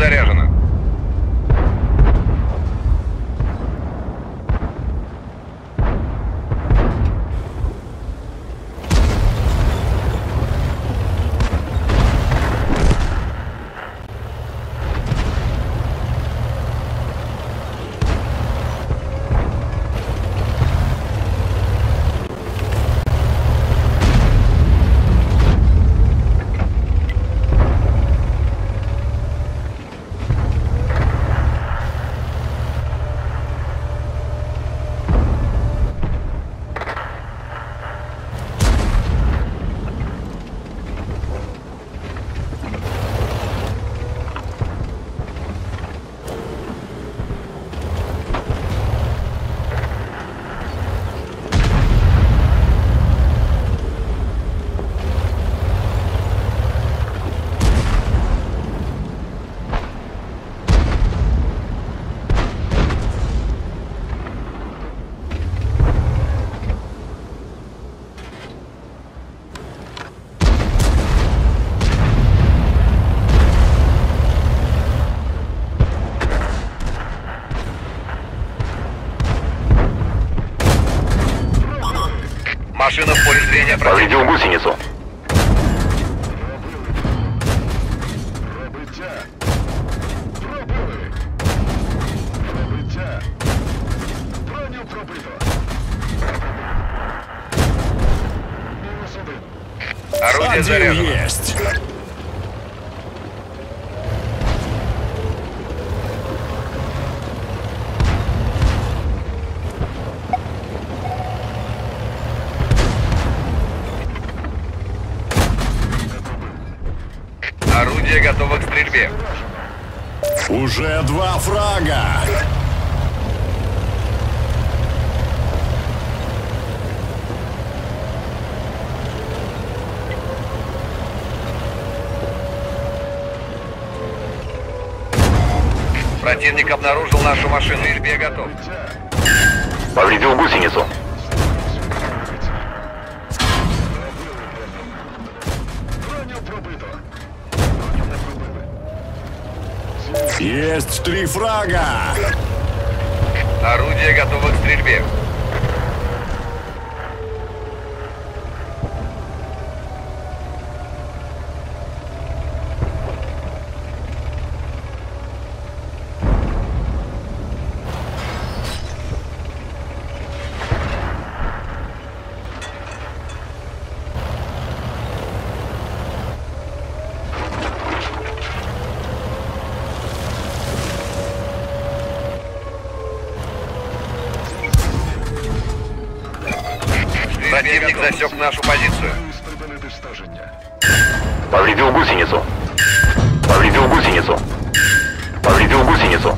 Заряжено. Машина в поле зрения противника. Повредил гусеницу. Орудие заряжено. есть. Орудие готово к стрельбе. Уже два фрага. Противник обнаружил нашу машину. Стрельбе готов. Повредил гусеницу. Есть три фрага. Орудие готово к стрельбе. Противник засек нашу позицию. Повредил гусеницу. Повредил гусеницу. Повредил гусеницу.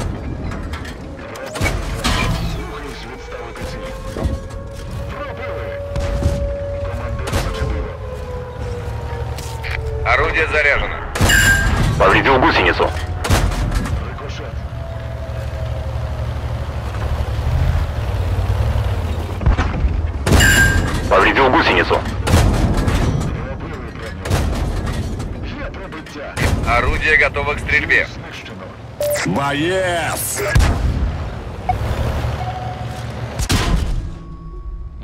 Орудие заряжено. Повредил гусеницу. Рикошет. Повредил гусеницу. Орудие готово к стрельбе. Боец.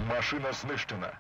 Машина знищена.